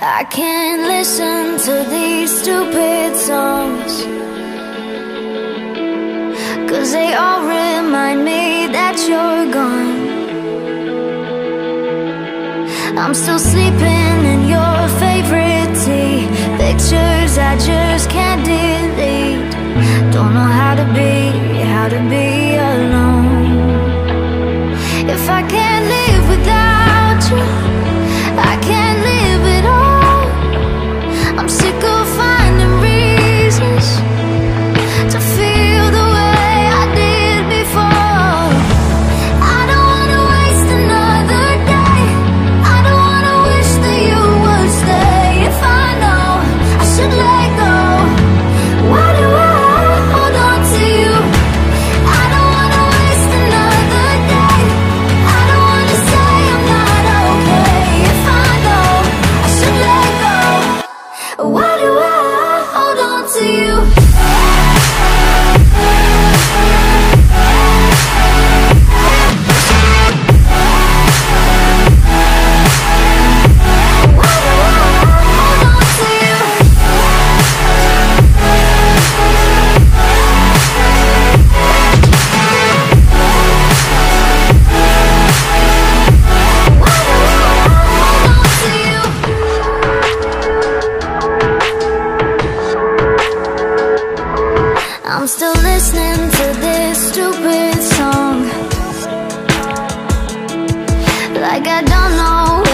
I can't listen to these stupid songs. Cause they all remind me that you're gone. I'm still sleeping in your favorite tee. Pictures I just can't delete. Don't know how I'm still listening to this stupid song. Like I don't know